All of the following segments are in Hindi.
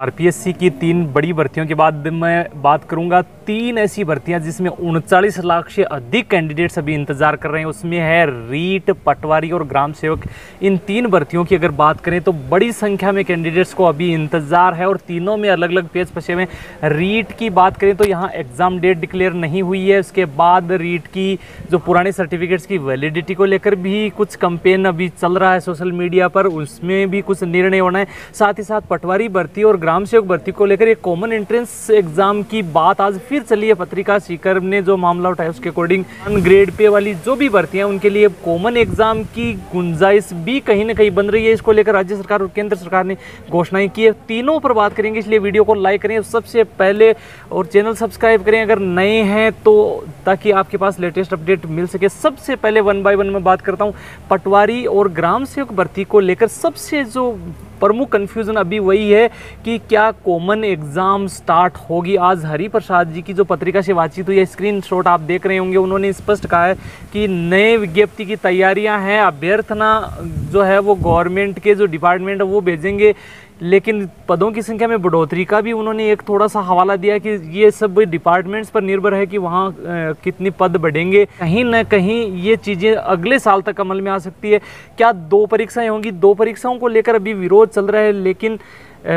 आरपीएससी की तीन बड़ी भर्तियों के बाद मैं बात करूँगा। तीन ऐसी भर्तियाँ जिसमें उनचालीस लाख से अधिक कैंडिडेट्स अभी इंतज़ार कर रहे हैं। उसमें है रीट, पटवारी और ग्राम सेवक। इन तीन भर्तियों की अगर बात करें तो बड़ी संख्या में कैंडिडेट्स को अभी इंतज़ार है और तीनों में अलग अलग पेज फंसे हुए रीट की बात करें तो यहाँ एग्ज़ाम डेट डिक्लेयर नहीं हुई है। उसके बाद रीट की जो पुराने सर्टिफिकेट्स की वैलिडिटी को लेकर भी कुछ कंपेन अभी चल रहा है सोशल मीडिया पर। उसमें भी कुछ निर्णय होना है। साथ ही साथ पटवारी भर्ती और ग्राम सेवक भर्ती को लेकर एक कॉमन एंट्रेंस एग्ज़ाम की बात आज फिर चली है। पत्रिका सीकर ने जो मामला उठाया, उसके अकॉर्डिंग ग्रेड पे वाली जो भी भर्तियाँ उनके लिए कॉमन एग्ज़ाम की गुंजाइश भी कहीं ना कहीं बन रही है। इसको लेकर राज्य सरकार और केंद्र सरकार ने घोषणाएँ की है। तीनों पर बात करेंगे, इसलिए वीडियो को लाइक करें। सबसे पहले और चैनल सब्सक्राइब करें, अगर नए हैं तो ताकि आपके पास लेटेस्ट अपडेट मिल सके। सबसे पहले वन बाय वन में बात करता हूँ। पटवारी और ग्राम सेवक भर्ती को लेकर सबसे जो प्रमुख कन्फ्यूज़न अभी वही है कि क्या कॉमन एग्ज़ाम स्टार्ट होगी? आज हरी प्रसाद जी की जो पत्रिका से बातचीत हुई है स्क्रीन शॉट आप देख रहे होंगे, उन्होंने स्पष्ट कहा है कि नए विज्ञप्ति की तैयारियाँ हैं, अभ्यर्थना जो है वो गवर्नमेंट के जो डिपार्टमेंट है वो भेजेंगे। लेकिन पदों की संख्या में बढ़ोतरी का भी उन्होंने एक थोड़ा सा हवाला दिया कि ये सब डिपार्टमेंट्स पर निर्भर है कि वहाँ कितनी पद बढ़ेंगे। कहीं ना कहीं ये चीज़ें अगले साल तक अमल में आ सकती है। क्या दो परीक्षाएँ होंगी? दो परीक्षाओं को लेकर अभी विरोध चल रहा है, लेकिन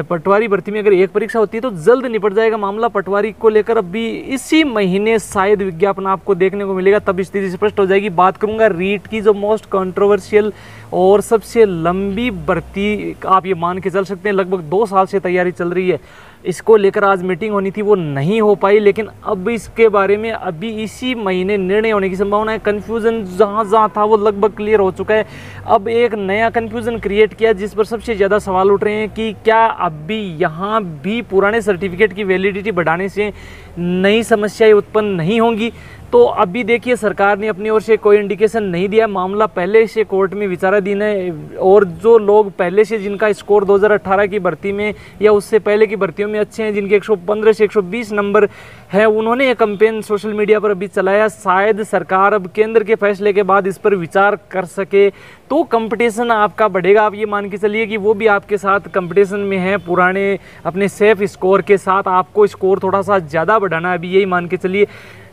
पटवारी भर्ती में अगर एक परीक्षा होती है तो जल्द निपट जाएगा मामला। पटवारी को लेकर अभी इसी महीने शायद विज्ञापन आपको देखने को मिलेगा, तब स्थिति स्पष्ट हो जाएगी। बात करूँगा रीट की, जो मोस्ट कंट्रोवर्शियल और सबसे लंबी भर्ती आप ये मान के चल सकते हैं, लगभग दो साल से तैयारी चल रही है। इसको लेकर आज मीटिंग होनी थी, वो नहीं हो पाई, लेकिन अब इसके बारे में अभी इसी महीने निर्णय होने की संभावना है। कन्फ्यूज़न जहाँ जहाँ था, वो लगभग क्लियर हो चुका है। अब एक नया कन्फ्यूज़न क्रिएट किया, जिस पर सबसे ज़्यादा सवाल उठ रहे हैं कि क्या अभी यहाँ भी पुराने सर्टिफिकेट की वैलिडिटी बढ़ाने से नई समस्याएँ उत्पन्न नहीं होंगी? तो अभी देखिए, सरकार ने अपनी ओर से कोई इंडिकेशन नहीं दिया। मामला पहले से कोर्ट में विचाराधीन है और जो लोग पहले से जिनका स्कोर 2018 की भर्ती में या उससे पहले की भर्तियों में अच्छे हैं, जिनके 115 से 120 नंबर है, उन्होंने ये कंपेन सोशल मीडिया पर अभी चलाया। शायद सरकार अब केंद्र के फैसले के बाद इस पर विचार कर सके। तो कंपटीशन आपका बढ़ेगा। आप ये मान के चलिए कि वो भी आपके साथ कंपटीशन में है, पुराने अपने सेफ़ स्कोर के साथ आपको स्कोर थोड़ा सा ज़्यादा बढ़ाना अभी यही मान के चलिए।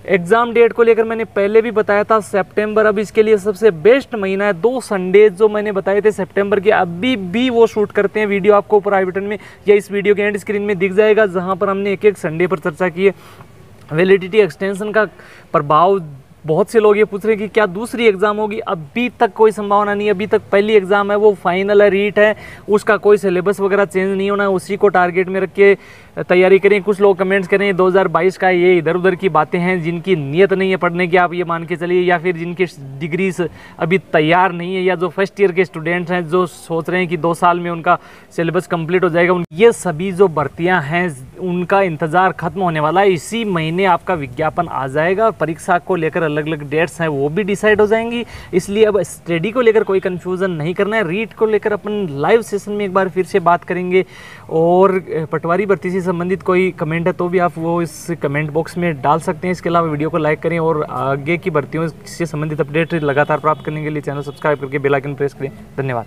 एग्ज़ाम डेट को लेकर मैंने पहले भी बताया था, सितंबर अब इसके लिए सबसे बेस्ट महीना है। दो संडेज जो मैंने बताए थे सितंबर के, अभी भी वो शूट करते हैं वीडियो आपको ऊपर आई बटन में या इस वीडियो के एंड स्क्रीन में दिख जाएगा, जहाँ पर हमने एक एक संडे पर चर्चा की है। वैलिडिटी एक्सटेंशन का प्रभाव बहुत से लोग ये पूछ रहे हैं कि क्या दूसरी एग्ज़ाम होगी? अभी तक कोई संभावना नहीं अभी तक पहली एग्ज़ाम है, वो फाइनल है, रीट है, उसका कोई सिलेबस वगैरह चेंज नहीं होना उसी को टारगेट में रख के तैयारी करें, कुछ लोग कमेंट्स करें 2022 का ये इधर उधर की बातें हैं, जिनकी नीयत नहीं है पढ़ने की, आप ये मान के चलिए, या फिर जिनकी डिग्रीज अभी तैयार नहीं है, या जो फ़र्स्ट ईयर के स्टूडेंट्स हैं, जो सोच रहे हैं कि दो साल में उनका सिलेबस कंप्लीट हो जाएगा ये सभी जो भर्तियाँ हैं, उनका इंतज़ार खत्म होने वाला है, इसी महीने आपका विज्ञापन आ जाएगा, परीक्षा को लेकर अलग अलग डेट्स हैं, वो भी डिसाइड हो जाएँगी, इसलिए अब स्टडी को लेकर कोई कन्फ्यूज़न नहीं करना है रीट को लेकर अपन लाइव सेशन में एक बार फिर से बात करेंगे, और पटवारी भर्ती से संबंधित कोई कमेंट है तो भी आप वो इस कमेंट बॉक्स में डाल सकते हैं। इसके अलावा वीडियो को लाइक करें और आगे की भर्तियों से संबंधित अपडेट लगातार प्राप्त करने के लिए चैनल सब्सक्राइब करके बेलाइकन प्रेस करें। धन्यवाद।